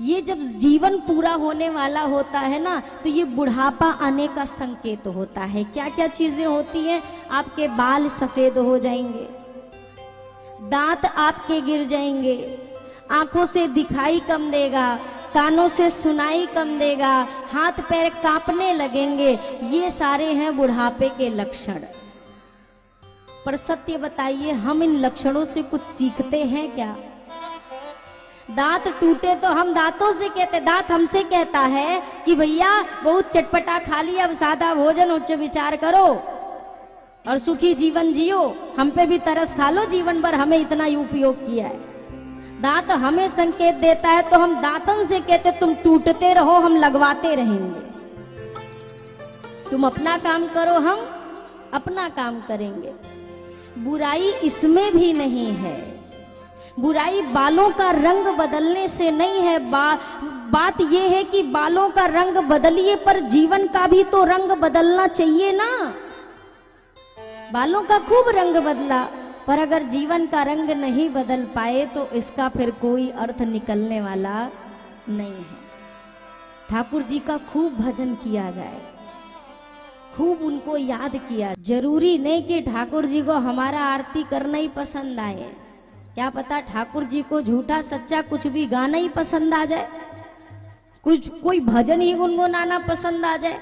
ये जब जीवन पूरा होने वाला होता है ना तो ये बुढ़ापा आने का संकेत होता है। क्या क्या चीज़ें होती हैं? आपके बाल सफ़ेद हो जाएँगे, दांत आपके गिर जाएँगे, आँखों से दिखाई कम देगा, कानों से सुनाई कम देगा, हाथ पैर कांपने लगेंगे, ये सारे हैं बुढ़ापे के लक्षण। पर सत्य बताइए, हम इन लक्षणों से कुछ सीखते हैं क्या? दांत टूटे तो हम दांतों से कहते, दांत हमसे कहता है कि भैया, बहुत चटपटा खा लिया, अब सादा भोजन, उच्च विचार करो। और सुखी जीवन जियो, हम पे भी तरस खा लो, जीवन भर हमें इतना ही उपयोग किया है। दांत हमें संकेत देता है तो हम दांतन से कहते, तुम टूटते रहो, हम लगवाते रहेंगे। तुम अपना काम करो, हम अपना काम करेंगे। बुराई इसमें भी नहीं है। बुराई बालों का रंग बदलने से नहीं है बा, बात यह है कि बालों का रंग बदलिए पर जीवन का भी तो रंग बदलना चाहिए ना। बालों का खूब रंग बदला पर अगर जीवन का रंग नहीं बदल पाए तो इसका फिर कोई अर्थ निकलने वाला नहीं है। ठाकुर जी का खूब भजन किया जाए खूब उनको याद किया। ज़रूरी नहीं कि ठाकुर जी को हमारा आरती करना ही पसंद आए। क्या पता ठाकुर जी को झूठा सच्चा कुछ भी गाना ही पसंद आ जाए? कुछ, कोई भजन ही गुनगुनाना पसंद आ जाए?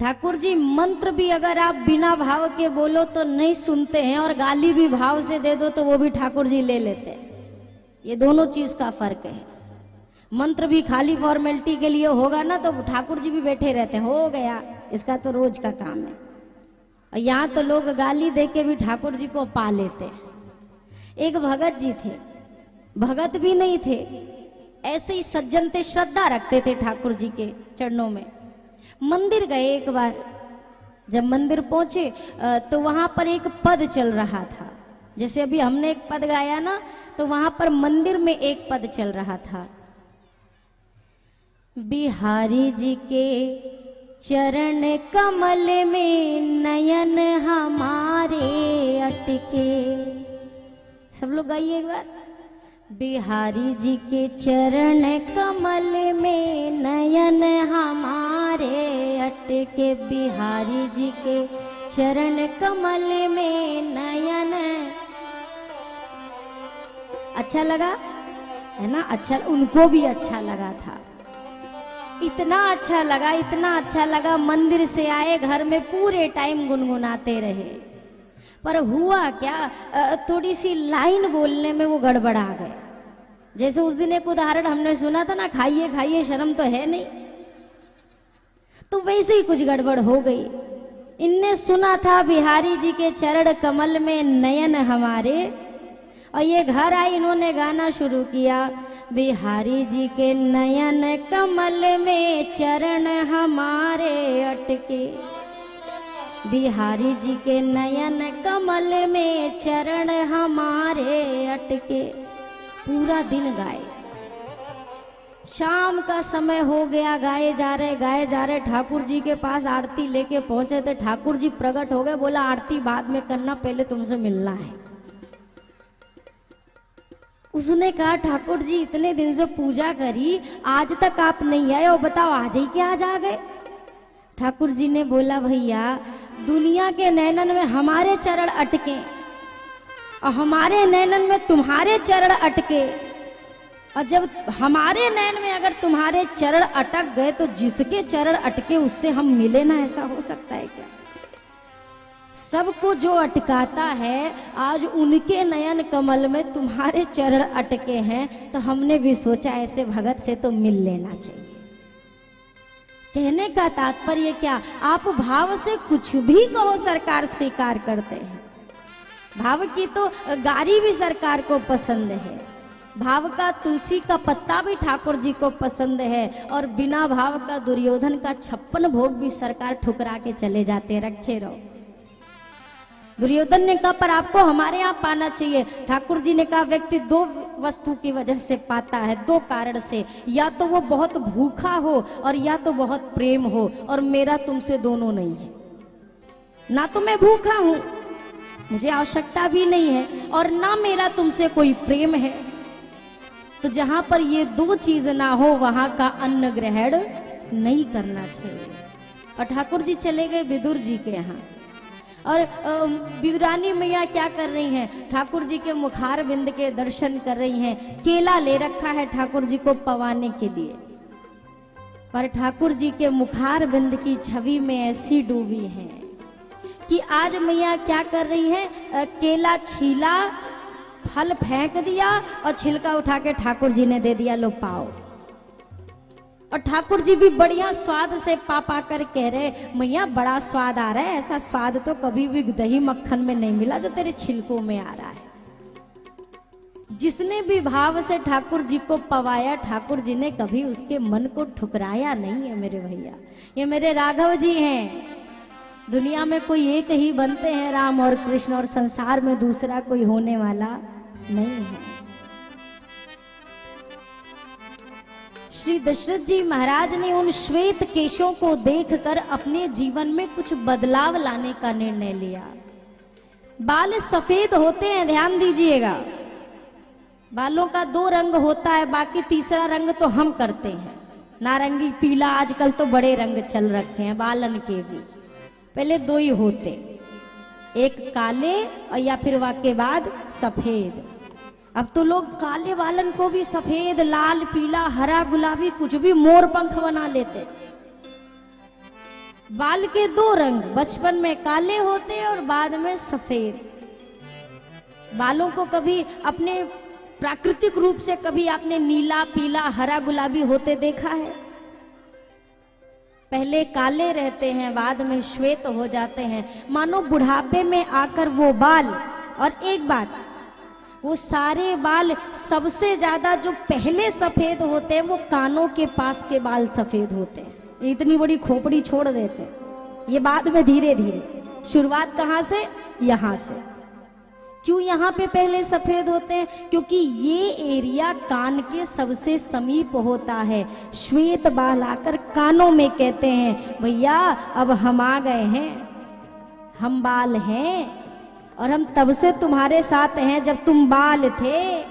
ठाकुर जी मंत्र भी अगर आप बिना भाव के बोलो तो नहीं सुनते हैं और गाली भी भाव से दे दो तो वो भी ठाकुर जी ले लेते हैं। ये दोनों चीज़ का फ़र्क है। मंत्र भी खाली फॉर्मेलिटी के लिए होगा ना तो ठाकुर जी भी बैठे रहते हैं। हो गया, इसका तो रोज का काम है। और यहाँ तो लोग गाली दे के भी ठाकुर जी को पा लेते हैं। एक भगत जी थे। भगत भी नहीं थे। ऐसे ही सज्जन थे, श्रद्धा रखते थे ठाकुर जी के चरणों में। मंदिर गए एक बार। जब मंदिर पहुँचे तो वहाँ पर एक पद चल रहा था। जैसे अभी हमने एक पद गाया ना तो वहाँ पर मंदिर में एक पद चल रहा था। बिहारी जी के चरण कमल में नयन हमारे अटके। सब लोग गाइए एक बार। बिहारी जी के चरण कमल में नयन हमारे, अटके बिहारी जी के चरण कमल में नयन। अच्छा लगा? है ना? अच्छा उनको भी अच्छा लगा था। इतना अच्छा लगा, इतना अच्छा लगा, मंदिर से आए, घर में पूरे टाइम गुनगुनाते रहे। पर हुआ क्या? थोड़ी सी लाइन बोलने में वो गड़बड़ा गए। जैसे उस दिन एक उदाहरण हमने सुना था ना, खाइए खाइए, शर्म तो है नहीं। तो वैसे ही कुछ गड़बड़ हो गई। इनने सुना था बिहारी जी के चरण कमल में नयन हमारे, और ये घर आई इन्होंने गाना शुरू किया, बिहारी जी के नयन कमल में चरण हमारे अटके। बिहारी जी के नयन कमल में चरण हमारे अटके। पूरा दिन गाए। शाम का समय हो गया, गाए जा रहे, गाए जा रहे। ठाकुर जी के पास आरती लेके पहुँचे थे। ठाकुर जी प्रकट हो गए, बोला, आरती बाद में करना, पहले तुमसे मिलना है। उसने कहा, ठाकुर जी, इतने दिन से पूजा करी, आज तक आप नहीं आए और बताओ, आज ही क्या आज आ गए? ठाकुर जी ने बोला, भैया, दुनिया के नैनन में हमारे चरण अटके और हमारे नैनन में तुम्हारे चरण अटके। और जब हमारे नैन में अगर तुम्हारे चरण अटक गए तो जिसके चरण अटके, उससे हम मिले ना? ऐसा हो सकता है क्या? सबको जो अटकाता है, आज उनके नयन कमल में तुम्हारे चरण अटके हैं तो हमने भी सोचा, ऐसे भगत से तो मिल लेना चाहिए। कहने का तात्पर्य क्या? आप भाव से कुछ भी कहो, सरकार स्वीकार करते हैं। भाव की तो गारी भी सरकार को पसंद है। भाव का तुलसी का पत्ता भी ठाकुर जी को पसंद है और बिना भाव का दुर्योधन का छप्पन भोग भी सरकार ठुकरा के चले जाते रखे रहो। दुर्योधन ने कहा, पर आपको हमारे यहाँ पाना चाहिए। ठाकुर जी ने कहा, व्यक्ति दो वस्तु की वजह से पाता है, दो कारण से। या तो वो बहुत भूखा हो और या तो बहुत प्रेम हो, और मेरा तुमसे दोनों नहीं है। ना तो मैं भूखा हूँ, मुझे आवश्यकता भी नहीं है, और ना मेरा तुमसे कोई प्रेम है। तो जहाँ पर ये दो चीज़ ना हो, वहाँ का अन्न ग्रहण नहीं करना चाहिए। और ठाकुर जी चले गए विदुर जी के यहाँ। और विदुरानी मैया क्या कर रही हैं? ठाकुर जी के मुखार बिंद के दर्शन कर रही हैं। केला ले रखा है ठाकुर जी को पवाने के लिए। पर ठाकुर जी के मुखार बिंद की छवि में ऐसी डूबी हैं कि आज मैया क्या कर रही हैं? केला छीला, फल फेंक दिया और छिलका उठा के ठाकुर जी ने दे दिया लो पाओ। और ठाकुर जी भी बढ़िया स्वाद से पा पा कर कह रहे, मैया, बड़ा स्वाद आ रहा है, ऐसा स्वाद तो कभी भी दही मक्खन में नहीं मिला जो तेरे छिलकों में आ रहा है। जिसने भी भाव से ठाकुर जी को पवाया, ठाकुर जी ने कभी उसके मन को ठुकराया नहीं है, मेरे भैया। ये मेरे राघव जी हैं। दुनिया में कोई एक ही बनते हैं, राम और कृष्ण, और संसार में दूसरा कोई होने वाला नहीं है। श्री दशरथ जी महाराज ने उन श्वेत केशों को देखकर अपने जीवन में कुछ बदलाव लाने का निर्णय लिया। बाल सफ़ेद होते हैं, ध्यान दीजिएगा। बालों का दो रंग होता है, बाकी तीसरा रंग तो हम करते हैं। नारंगी, पीला, आजकल तो बड़े रंग चल रखे हैं, बालन के भी। पहले दो ही होते। एक काले और या फिर वाक्य बाद सफ़ेद। अब तो लोग काले वालन को भी सफ़ेद, लाल, पीला, हरा, गुलाबी, कुछ भी मोर पंख बना लेते। बाल के दो रंग बचपन में काले होते और बाद में सफ़ेद। बालों को कभी अपने प्राकृतिक रूप से कभी आपने नीला, पीला, हरा, गुलाबी होते देखा है? पहले काले रहते हैं, बाद में श्वेत हो जाते हैं। मानो बुढ़ापे में आकर वो बाल। और एक बात वो सारे बाल सबसे ज़्यादा जो पहले सफ़ेद होते हैं, वो कानों के पास के बाल सफ़ेद होते हैं। इतनी बड़ी खोपड़ी छोड़ देते हैं। ये बाद में धीरे धीरे। शुरुआत कहाँ से? यहाँ से। क्यों यहाँ पे पहले सफ़ेद होते हैं? क्योंकि ये एरिया कान के सबसे समीप होता है। श्वेत बाल आकर कानों में कहते हैं, भैया, अब हम आ गए हैं। हम बाल हैं। और हम तब से तुम्हारे साथ हैं जब तुम बाल थे।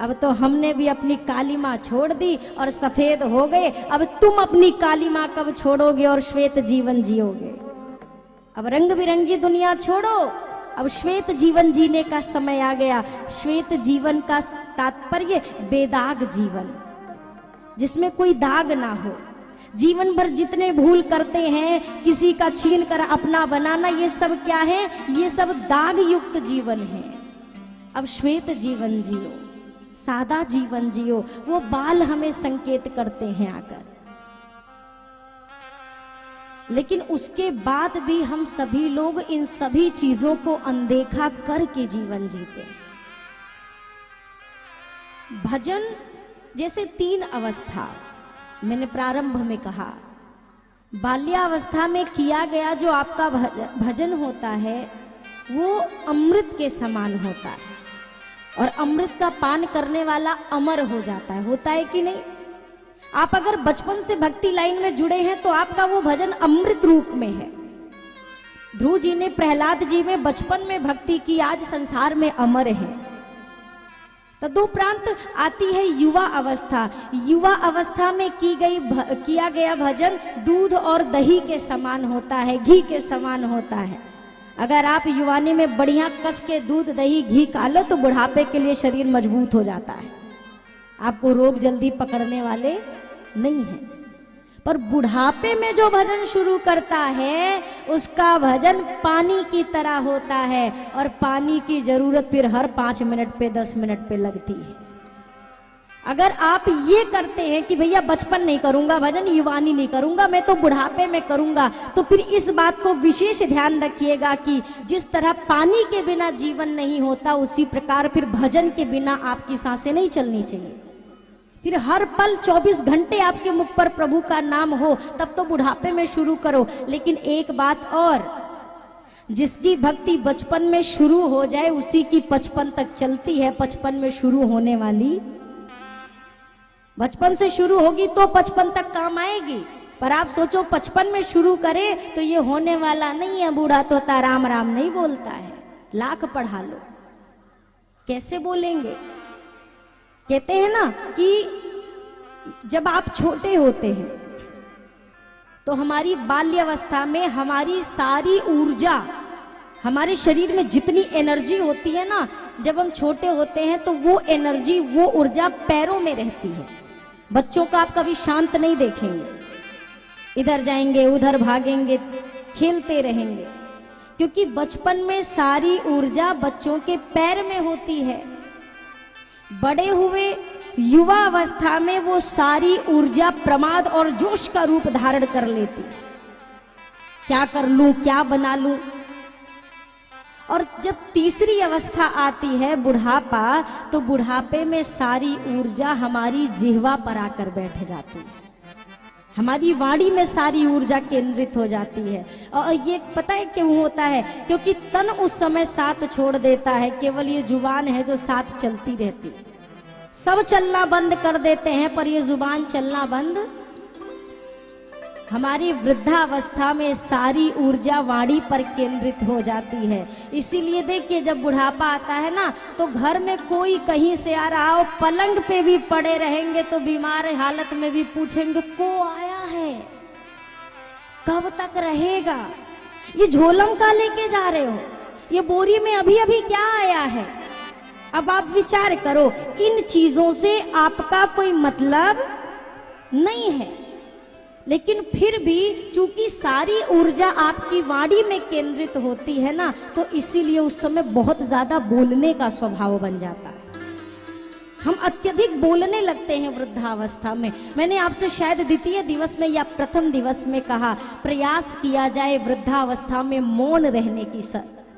अब तो हमने भी अपनी काली माँ छोड़ दी और सफ़ेद हो गए। अब तुम अपनी काली माँ कब छोड़ोगे और श्वेत जीवन जियोगे? अब रंग बिरंगी दुनिया छोड़ो। अब श्वेत जीवन जीने का समय आ गया। श्वेत जीवन का तात्पर्य बेदाग जीवन। जिसमें कोई दाग ना हो। जीवन भर जितने भूल करते हैं, किसी का छीन कर अपना बनाना, ये सब क्या है? ये सब दाग युक्त जीवन है। अब श्वेत जीवन जियो, सादा जीवन जियो, वो बाल हमें संकेत करते हैं आकर। लेकिन उसके बाद भी हम सभी लोग इन सभी चीज़ों को अनदेखा करके जीवन जीते भजन जैसे तीन अवस्था। मैंने प्रारंभ में कहा, बाल्यावस्था में किया गया जो आपका भजन होता है, वो अमृत के समान होता है। और अमृत का पान करने वाला अमर हो जाता है, होता है कि नहीं? आप अगर बचपन से भक्ति लाइन में जुड़े हैं तो आपका वो भजन अमृत रूप में है। ध्रुव जी ने प्रहलाद जी में बचपन में भक्ति की, आज संसार में अमर है। तदुपरांत आती है युवा अवस्था। युवा अवस्था में की गई किया गया भजन दूध और दही के समान होता है, घी के समान होता है। अगर आप युवानी में बढ़िया कस के दूध, दही, घी खा लो तो बुढ़ापे के लिए शरीर मज़बूत हो जाता है। आपको रोग जल्दी पकड़ने वाले नहीं है। पर बुढ़ापे में जो भजन शुरू करता है, उसका भजन पानी की तरह होता है और पानी की ज़रूरत फिर हर पाँच मिनट पे, दस मिनट पे लगती है। अगर आप ये करते हैं कि भैया बचपन नहीं करूँगा, भजन युवानी नहीं करूँगा, मैं तो बुढ़ापे में करूँगा तो फिर इस बात को विशेष ध्यान रखिएगा कि जिस तरह पानी के बिना जीवन नहीं होता, उसी प्रकार फिर भजन के बिना आपकी साँसें नहीं चलनी चाहिए। फिर हर पल 24 घंटे आपके मुख पर प्रभु का नाम हो, तब तो बुढ़ापे में शुरू करो। लेकिन एक बात और, जिसकी भक्ति बचपन में शुरू हो जाए, उसी की पचपन तक चलती है। पचपन में शुरू होने वाली, बचपन से शुरू होगी तो पचपन तक काम आएगी। पर आप सोचो, पचपन में शुरू करे तो ये होने वाला नहीं है। बूढ़ा तोता राम राम नहीं बोलता है। लाख पढ़ा लो। कैसे बोलेंगे? कहते हैं ना कि जब आप छोटे होते हैं तो हमारी बाल्यावस्था में हमारी सारी ऊर्जा, हमारे शरीर में जितनी एनर्जी होती है ना, जब हम छोटे होते हैं तो वो एनर्जी, वो ऊर्जा पैरों में रहती है। बच्चों का आप कभी शांत नहीं देखेंगे। इधर जाएँगे, उधर भागेंगे, खेलते रहेंगे। क्योंकि बचपन में सारी ऊर्जा बच्चों के पैर में होती है। बड़े हुए युवा अवस्था में वो सारी ऊर्जा, प्रमाद और जोश का रूप धारण कर लेती। क्या कर लू, क्या बना लू? और जब तीसरी अवस्था आती है बुढ़ापा तो बुढ़ापे में सारी ऊर्जा हमारी जिहवा पर आकर बैठ जाती है। हमारी वाणी में सारी ऊर्जा केंद्रित हो जाती है। और ये पता है क्यों होता है? क्योंकि तन उस समय साथ छोड़ देता है। केवल ये ज़ुबान है जो साथ चलती रहती है। सब चलना बंद कर देते हैं, पर ये ज़ुबान चलना बंद। हमारी वृद्धावस्था में सारी ऊर्जा वाणी पर केंद्रित हो जाती है। इसीलिए देखिए, जब बुढ़ापा आता है ना तो घर में कोई कहीं से आ रहा हो, पलंग पे भी पड़े रहेंगे तो बीमार हालत में भी पूछेंगे को है कब तक रहेगा? ये झोलम का लेके जा रहे हो। ये बोरी में अभी अभी क्या आया है? अब आप विचार करो, इन चीज़ों से आपका कोई मतलब नहीं है। लेकिन फिर भी चूँकि सारी ऊर्जा आपकी वाणी में केंद्रित होती है ना तो इसीलिए उस समय बहुत ज़्यादा बोलने का स्वभाव बन जाता। है हम अत्यधिक बोलने लगते हैं वृद्धावस्था में। मैंने आपसे शायद द्वितीय दिवस में या प्रथम दिवस में कहा, प्रयास किया जाए वृद्धावस्था में मौन रहने की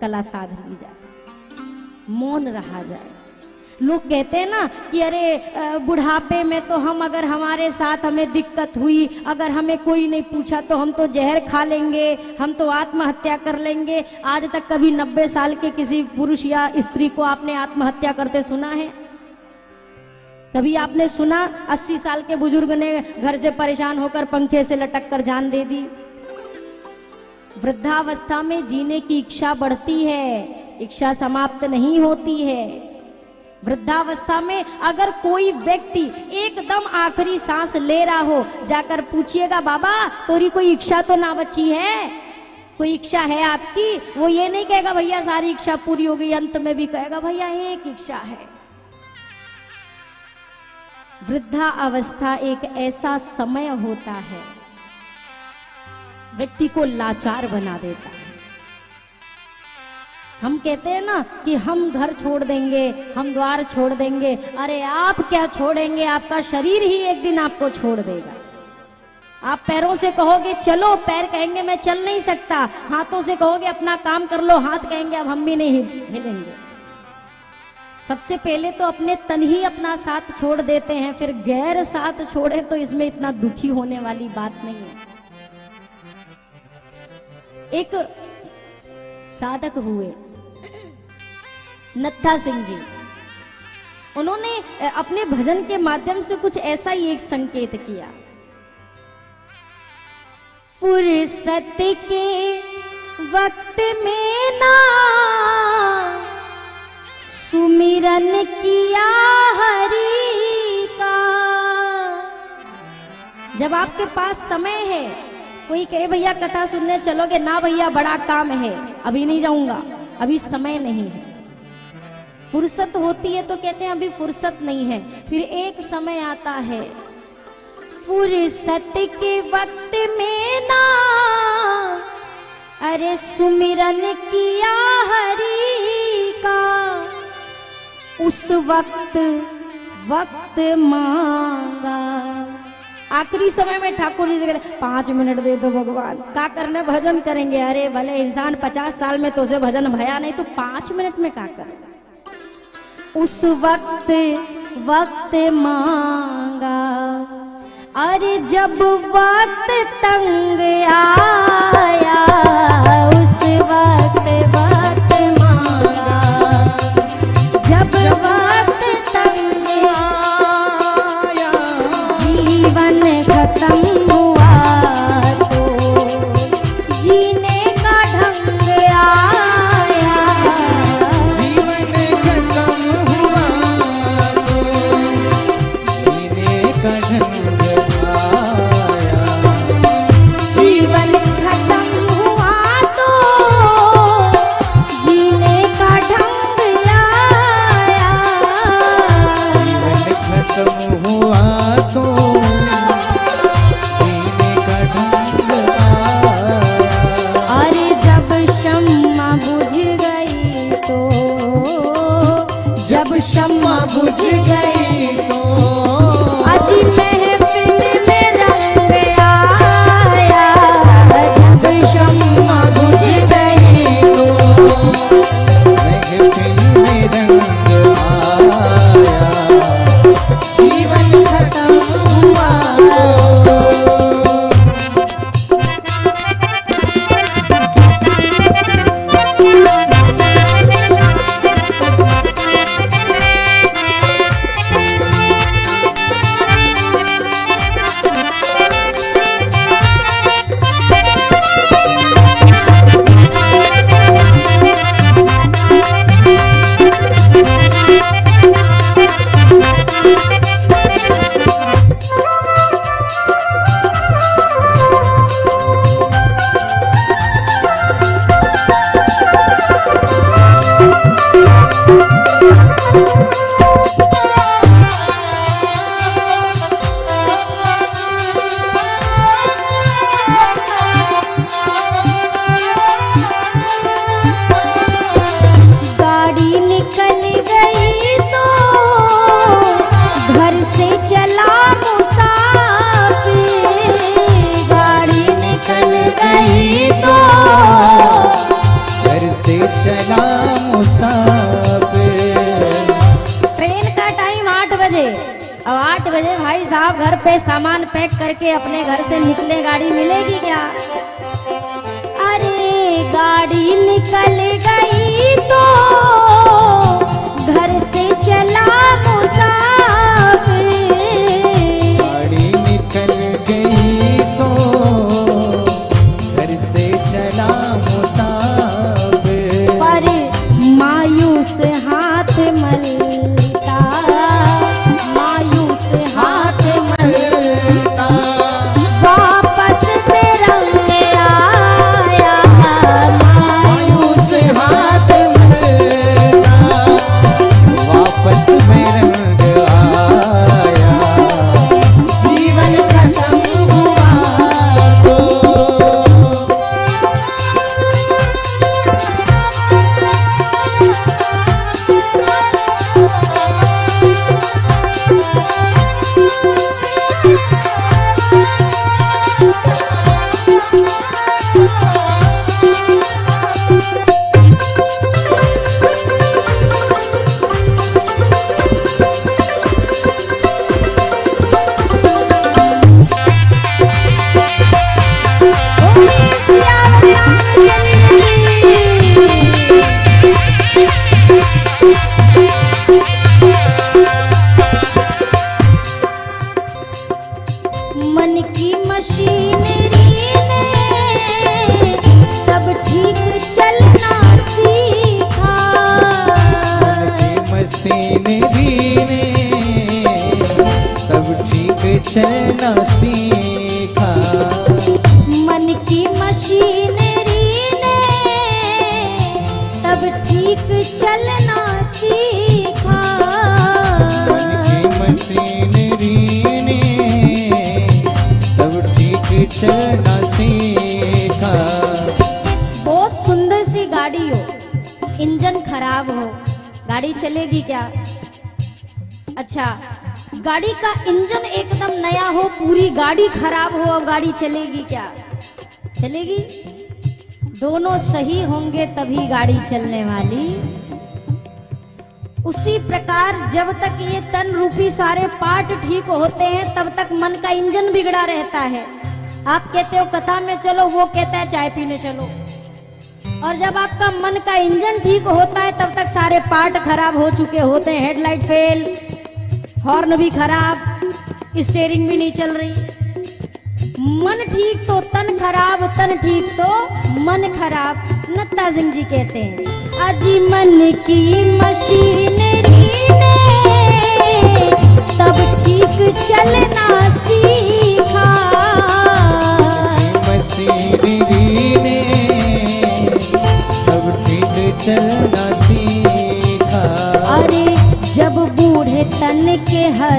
कला साध ली जाए। मौन रहा जाए। लोग कहते हैं ना कि अरे बुढ़ापे में तो हम अगर हमारे साथ हमें दिक्कत हुई, अगर हमें कोई नहीं पूछा तो हम तो जहर खा लेंगे, हम तो आत्महत्या कर लेंगे। आज तक कभी नब्बे साल के किसी पुरुष या स्त्री को आपने आत्महत्या करते सुना है? कभी आपने सुना, अस्सी साल के बुज़ुर्ग ने घर से परेशान होकर पंखे से लटक कर जान दे दी। वृद्धावस्था में जीने की इच्छा बढ़ती है, इच्छा समाप्त नहीं होती है। वृद्धावस्था में अगर कोई व्यक्ति एकदम आखिरी सांस ले रहा हो, जाकर पूछिएगा, बाबा, तोरी कोई इच्छा तो ना बची है? कोई इच्छा है आपकी? वो ये नहीं कहेगा, भैया, सारी इच्छा पूरी हो गई, अंत में भी कहेगा, भैया, एक इच्छा है। वृद्धा अवस्था एक ऐसा समय होता है, व्यक्ति को लाचार बना देता है। हम कहते हैं ना कि हम घर छोड़ देंगे, हम द्वार छोड़ देंगे, अरे आप क्या छोड़ेंगे? आपका शरीर ही एक दिन आपको छोड़ देगा। आप पैरों से कहोगे, चलो, पैर कहेंगे, मैं चल नहीं सकता। हाथों से कहोगे, अपना काम कर लो। हाथ कहेंगे, अब हम भी नहीं हिलेंगे सबसे पहले तो अपने तन ही अपना साथ छोड़ देते हैं, फिर गैर साथ छोड़े तो इसमें इतना दुखी होने वाली बात नहीं है। एक साधक हुए, नत्था सिंह जी। उन्होंने अपने भजन के माध्यम से कुछ ऐसा ही एक संकेत किया। फुर्सत के वक्त में ना सुमिरन किया हरि का। जब आपके पास समय है, कोई कहे, भैया, कथा सुनने चलोगे? ना भैया, बड़ा काम है, अभी नहीं जाऊँगा, अभी समय नहीं है। फुर्सत होती है तो कहते हैं, अभी फुर्सत नहीं है। फिर एक समय आता है, फुर्सत के वक्त में ना। अरे, सुमिरन किया हरि उस वक्त वक्त मांगा। आखिरी समय में ठाकुर जी से कहते, पाँच मिनट दे दो भगवान। का करने, भजन करेंगे। अरे, भले इंसान पचास साल में तो से भजन भया नहीं तो पाँच मिनट में का कर? उस वक्त वक्त मांगा। अरे, जब वक्त तंग आया जब वक्त तंग चला मुसाफिर गाड़ी निकल गई तो घर से चला ट्रेन का टाइम आठ बजे। अब आठ बजे भाई साहब घर पे सामान पैक करके अपने घर से निकले गाड़ी मिलेगी क्या? अरे गाड़ी निकल गई तो बहुत सुंदर सी गाड़ी हो। इंजन खराब हो। गाड़ी चलेगी क्या? अच्छा गाड़ी का इंजन एकदम नया हो पूरी गाड़ी खराब हो और गाड़ी चलेगी क्या? चलेगी? दोनों सही होंगे तभी गाड़ी चलने वाली। उसी प्रकार जब तक ये तन रूपी सारे पार्ट ठीक होते हैं, तब तक मन का इंजन बिगड़ा रहता है। आप कहते हो, कथा में चलो, वो कहता है, चाय पीने चलो। और जब आपका मन का इंजन ठीक होता है, तब तक सारे पार्ट खराब हो चुके होते हैं। हेडलाइट फेल, हॉर्न भी खराब, स्टेयरिंग भी नहीं चल रही। मन ठीक तो तन खराब, तन ठीक तो मन खराब, नत्ता सिंह जी कहते हैं। अजीमन की मशीनरी ने तब ठीक चलना सीखा। मशीनरी ने तब ठीक चलना सीखा। अरे जब बूढ़े तन के हर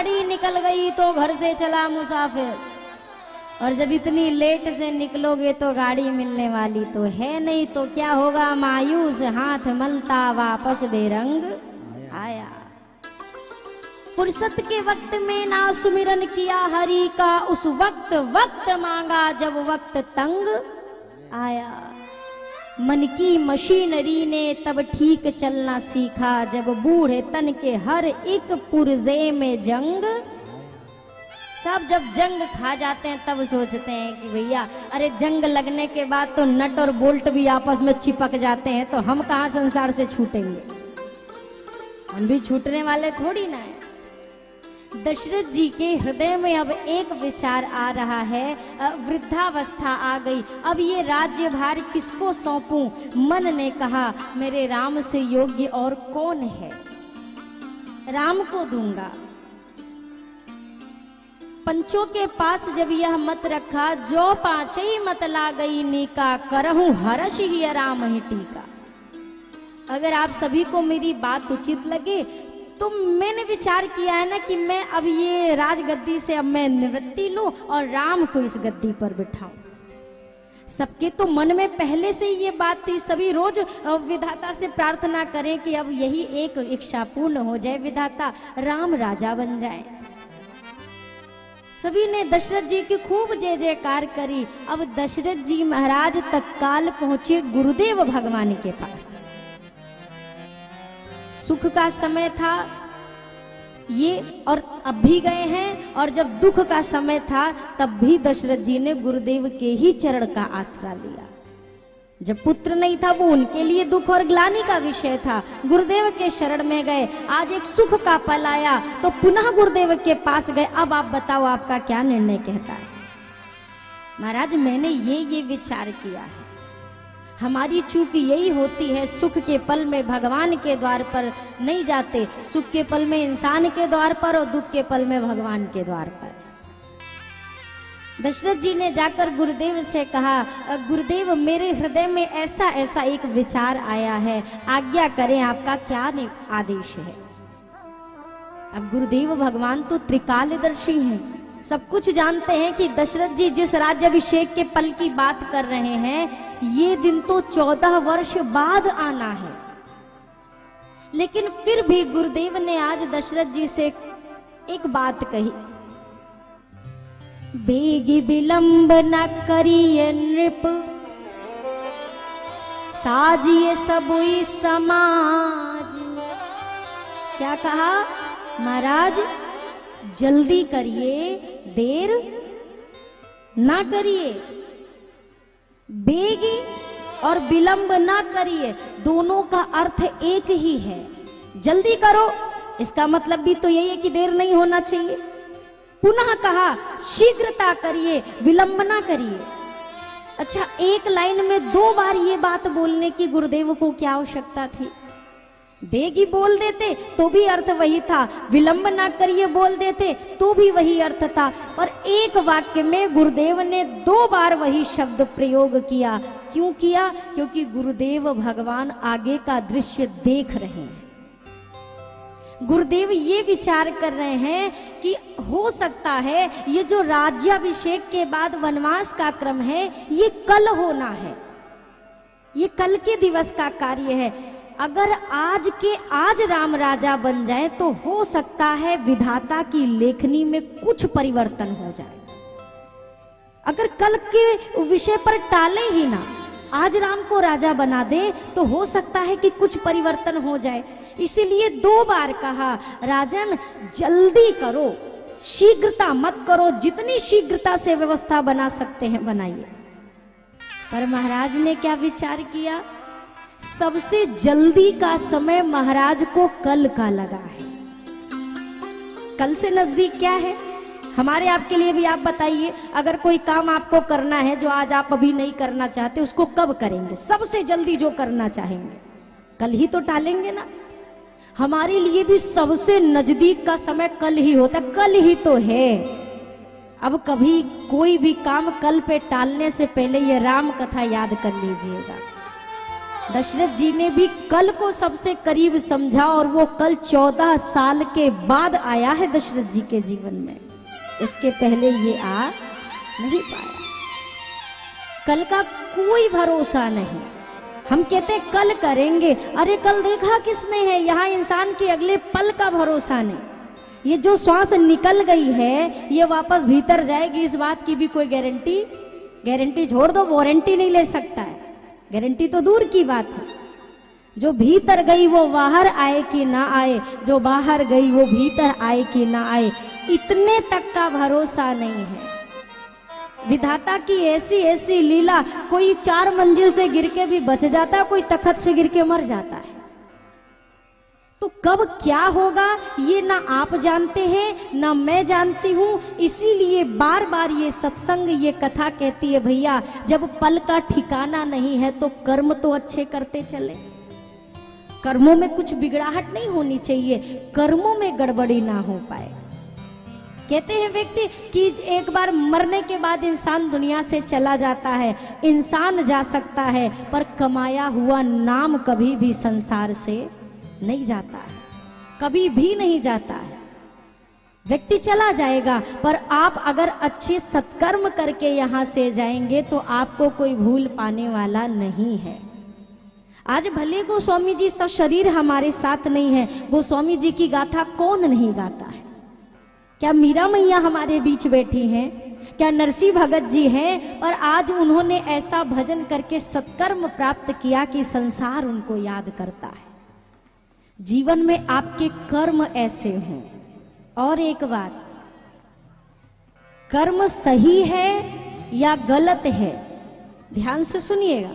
गाड़ी निकल गई तो घर से चला मुसाफिर। और जब इतनी लेट से निकलोगे तो गाड़ी मिलने वाली तो है नहीं तो क्या होगा? मायूस हाथ मलता वापस बेरंग आया। फुर्सत के वक्त में ना सुमिरन किया हरि का, उस वक्त वक्त मांगा जब वक्त तंग आया। मन की मशीनरी ने तब ठीक चलना सीखा, जब बूढ़े तन के हर एक पुरजे में जंग। सब जब जंग खा जाते हैं, तब सोचते हैं कि भैया, अरे जंग लगने के बाद तो नट और बोल्ट भी आपस में चिपक जाते हैं तो हम कहाँ संसार से छूटेंगे? हम भी छूटने वाले थोड़ी ना है। दशरथ जी के हृदय में अब एक विचार आ रहा है वृद्धावस्था आ गई। अब ये राज्य राज्यभार किसको सौंपूं? मन ने कहा, मेरे राम से योग्य और कौन है? राम को दूँगा। पंचों के पास जब यह मत रखा, जो पांचे ही मत ला गई, नीका करहूं हर्ष ही राम ही टीका। अगर आप सभी को मेरी बात उचित लगे तो मैंने विचार किया है ना कि मैं अब ये राजगद्दी से अब मैं निवृत्ति लूँ और राम को इस गद्दी पर बिठाऊं। सबके तो मन में पहले से ये बात थी, सभी रोज विधाता से प्रार्थना करें कि अब यही एक इच्छा पूर्ण हो जाए, विधाता राम राजा बन जाए। सभी ने दशरथ जी की खूब जय जयकार करी। अब दशरथ जी महाराज तत्काल पहुँचे गुरुदेव भगवान के पास। सुख का समय था। ये और अब भी गए हैं और जब दुख का समय था, तब भी दशरथ जी ने गुरुदेव के ही चरण का आसरा लिया। जब पुत्र नहीं था, वो उनके लिए दुख और ग्लानी का विषय था। गुरुदेव के शरण में गए, आज एक सुख का पल आया तो पुनः गुरुदेव के पास गए। अब आप बताओ, आपका क्या निर्णय कहता है? महाराज, मैंने ये ये विचार किया है। हमारी चूक यही होती है, सुख के पल में भगवान के द्वार पर नहीं जाते। सुख के पल में इंसान के द्वार पर और दुख के पल में भगवान के द्वार पर। दशरथ जी ने जाकर गुरुदेव से कहा गुरुदेव, मेरे हृदय में ऐसा ऐसा एक विचार आया है। आज्ञा करें, आपका क्या आदेश है? अब गुरुदेव, भगवान तो त्रिकालदर्शी हैं। सब कुछ जानते हैं कि दशरथ जी जिस राज्याभिषेक के पल की बात कर रहे हैं ये दिन तो चौदह वर्ष बाद आना है। लेकिन फिर भी गुरुदेव ने आज दशरथ जी से एक बात कही। बेगी विलंब न करिए नृप, साजिए सबुई समाज। क्या कहा? महाराज, जल्दी करिए, देर ना करिए। बेगी और विलंब ना करिए, दोनों का अर्थ एक ही है। जल्दी करो। इसका मतलब भी तो यही है कि देर नहीं होना चाहिए। पुनः कहा, शीघ्रता करिए, विलंब ना करिए। अच्छा एक लाइन में दो बार ये बात बोलने की गुरुदेव को क्या आवश्यकता थी? बेगी बोल देते तो भी अर्थ वही था। विलंब ना करिए बोल देते तो भी वही अर्थ था। और एक वाक्य में गुरुदेव ने दो बार वही शब्द प्रयोग किया। क्यों किया? क्योंकि गुरुदेव भगवान आगे का दृश्य देख रहे हैं। गुरुदेव ये विचार कर रहे हैं कि हो सकता है ये जो राज्याभिषेक के बाद वनवास का क्रम है, ये कल होना है। ये कल के दिवस का कार्य है। अगर आज के आज राम राजा बन जाए तो हो सकता है विधाता की लेखनी में कुछ परिवर्तन हो जाए। अगर कल के विषय पर टाले ही ना, आज राम को राजा बना दे तो हो सकता है कि कुछ परिवर्तन हो जाए। इसीलिए दो बार कहा, राजन, जल्दी करो, शीघ्रता मत करो, जितनी शीघ्रता से व्यवस्था बना सकते हैं, बनाइए। पर महाराज ने क्या विचार किया? सबसे जल्दी का समय महाराज को कल का लगा है। कल से नज़दीक क्या है? हमारे आपके लिए भी आप बताइए, अगर कोई काम आपको करना है जो आज आप अभी नहीं करना चाहते, उसको कब करेंगे? सबसे जल्दी जो करना चाहेंगे। कल ही तो टालेंगे ना। हमारे लिए भी सबसे नज़दीक का समय कल ही होता कल ही तो है। अब कभी कोई भी काम कल पे टालने से पहले ये राम कथा याद कर लीजिएगा। दशरथ जी ने भी कल को सबसे करीब समझा और वो कल चौदह साल के बाद आया है दशरथ जी के जीवन में। इसके पहले ये आ नहीं पाया। कल का कोई भरोसा नहीं। हम कहते कल करेंगे। अरे, कल देखा किसने है? यहाँ इंसान के अगले पल का भरोसा नहीं। ये जो श्वास निकल गई है, ये वापस भीतर जाएगी। इस बात की भी कोई गारंटी गारंटी छोड़ दो वारंटी नहीं ले सकता है। गारंटी तो दूर की बात है। जो भीतर गई वो बाहर आए कि ना आए, जो बाहर गई वो भीतर आए कि ना आए, इतने तक का भरोसा नहीं है। विधाता की ऐसी ऐसी लीला, कोई चार मंजिल से गिर के भी बच जाता है कोई तखत से गिर के मर जाता है। तो कब क्या होगा, ये ना आप जानते हैं, ना मैं जानती हूँ। इसीलिए बार बार ये सत्संग, ये कथा कहती है, भैया, जब पल का ठिकाना नहीं है तो कर्म तो अच्छे करते चले। कर्मों में कुछ बिगड़ाहट नहीं होनी चाहिए, कर्मों में गड़बड़ी ना हो पाए। कहते हैं व्यक्ति कि एक बार मरने के बाद इंसान दुनिया से चला जाता है, इंसान जा सकता है, पर कमाया हुआ नाम कभी भी संसार से नहीं जाता है। कभी भी नहीं जाता है। व्यक्ति चला जाएगा, पर आप अगर अच्छे सत्कर्म करके यहाँ से जाएँगे तो आपको कोई भूल पाने वाला नहीं है। आज भले को स्वामी जी सब शरीर हमारे साथ नहीं है, वो स्वामी जी की गाथा कौन नहीं गाता है? क्या मीरा मैया हमारे बीच बैठी हैं? क्या नरसिंह भगत जी हैं? और आज उन्होंने ऐसा भजन करके सत्कर्म प्राप्त किया कि संसार उनको याद करता है। जीवन में आपके कर्म ऐसे हों। और एक बात, कर्म सही है या गलत है, ध्यान से सुनिएगा।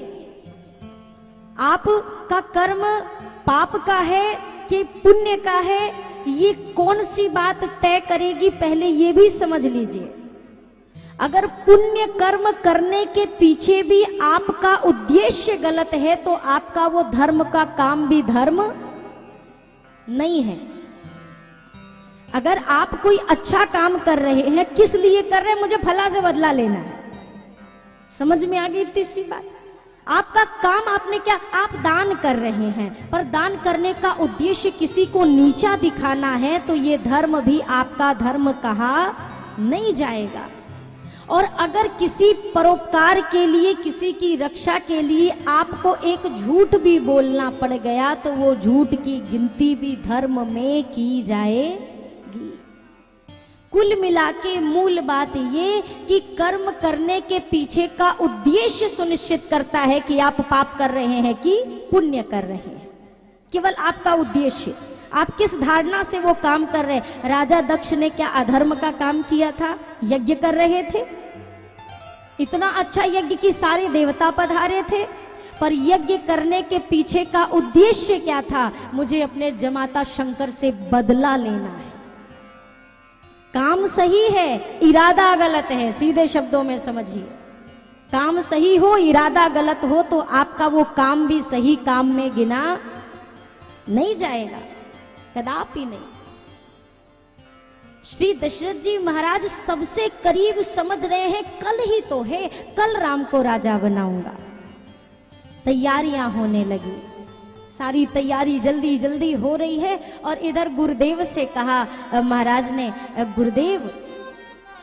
आपका कर्म पाप का है कि पुण्य का है, ये कौन सी बात तय करेगी पहले ये भी समझ लीजिए। अगर पुण्य कर्म करने के पीछे भी आपका उद्देश्य गलत है तो आपका वो धर्म का काम भी धर्म नहीं है। अगर आप कोई अच्छा काम कर रहे हैं, किस लिए कर रहे हैं, मुझे फला से बदला लेना है। समझ में आ गई तीसरी बात? आपका काम आपने क्या, आप दान कर रहे हैं, पर दान करने का उद्देश्य किसी को नीचा दिखाना है तो ये धर्म भी आपका धर्म कहा नहीं जाएगा। और अगर किसी परोपकार के लिए, किसी की रक्षा के लिए आपको एक झूठ भी बोलना पड़ गया तो वो झूठ की गिनती भी धर्म में की जाएगी। कुल मिला के मूल बात ये कि कर्म करने के पीछे का उद्देश्य सुनिश्चित करता है कि आप पाप कर रहे हैं कि पुण्य कर रहे हैं। केवल आपका उद्देश्य। आप किस धारणा से वो काम कर रहे? राजा दक्ष ने क्या अधर्म का काम किया था? यज्ञ कर रहे थे? इतना अच्छा यज्ञ की सारे देवता पधारे थे। पर यज्ञ करने के पीछे का उद्देश्य क्या था? मुझे अपने जमाता शंकर से बदला लेना है। काम सही है, इरादा गलत है, सीधे शब्दों में समझिए। काम सही हो, इरादा गलत हो तो आपका वो काम भी सही काम में गिना नहीं जाएगा। कदापि नहीं। श्री दशरथ जी महाराज सबसे करीब समझ रहे हैं, कल ही तो है, कल राम को राजा बनाऊँगा। तैयारियाँ होने लगी। सारी तैयारी जल्दी जल्दी हो रही है और इधर गुरुदेव से कहा महाराज ने गुरुदेव,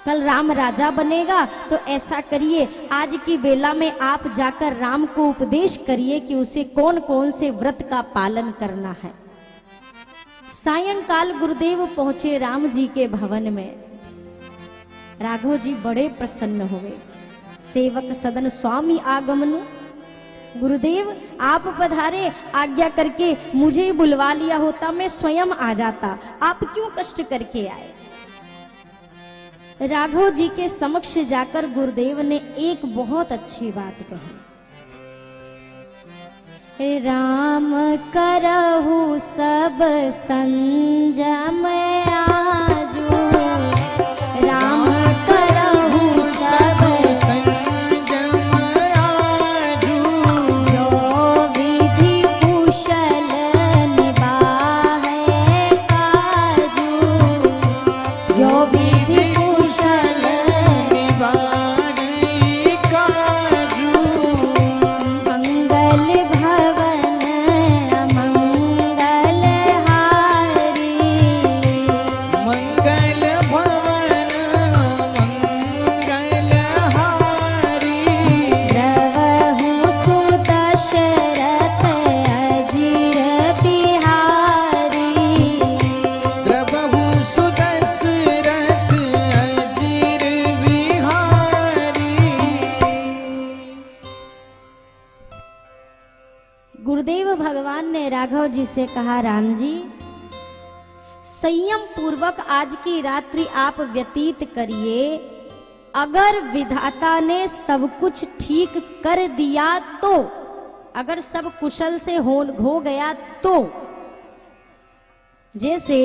कल राम राजा बनेगा तो ऐसा करिए, आज की बेला में आप जाकर राम को उपदेश करिए कि उसे कौन कौन से व्रत का पालन करना है। सायंकाल गुरुदेव पहुँचे राम जी के भवन में। राघव जी बड़े प्रसन्न हुए। सेवक सदन स्वामी आगमनु। गुरुदेव, आप पधारे, आज्ञा करके मुझे बुलवा लिया होता, मैं स्वयं आ जाता। आप क्यों कष्ट करके आए? राघव जी के समक्ष जाकर गुरुदेव ने एक बहुत अच्छी बात कही। राम करहु सब संजम कहा, राम जी, संयम पूर्वक आज की रात्रि आप व्यतीत करिए। अगर विधाता ने सब कुछ ठीक कर दिया तो अगर सब कुशल से हो हो गया तो। जैसे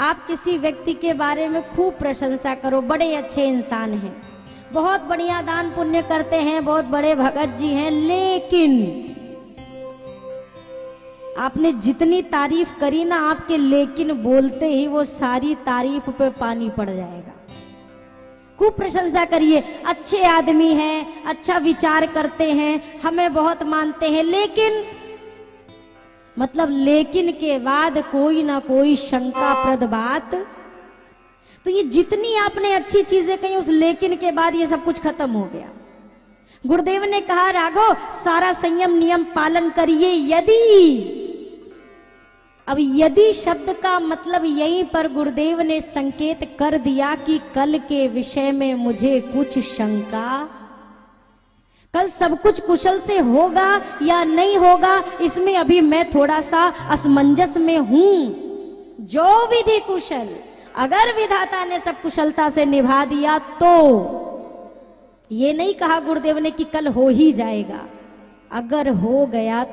आप किसी व्यक्ति के बारे में खूब प्रशंसा करो, बड़े अच्छे इंसान हैं। बहुत बढ़िया दान पुण्य करते हैं, बहुत बड़े भगत जी हैं, लेकिन आपने जितनी तारीफ़ करी ना आपके, लेकिन बोलते ही वो सारी तारीफ़ पे पानी पड़ जाएगा। खूब प्रशंसा करिए। अच्छे आदमी हैं अच्छा विचार करते हैं, हमें बहुत मानते हैं, लेकिन मतलब लेकिन के बाद कोई ना कोई शंकाप्रद बात। तो ये जितनी आपने अच्छी चीज़ें कही, उस लेकिन के बाद ये सब कुछ खत्म हो गया। गुरुदेव ने कहा, राघव, सारा संयम, नियम पालन करिए, यदि अब यदि शब्द का मतलब यहीं पर गुरुदेव ने संकेत कर दिया कि कल के विषय में मुझे कुछ शंका, कल सब कुछ कुशल से होगा या नहीं होगा, इसमें अभी मैं थोड़ा सा असमंजस में हूँ। जो विधि कुशल, अगर विधाता ने सब कुशलता से निभा दिया तो ये नहीं कहा गुरुदेव ने कि कल हो ही जाएगा। अगर हो गया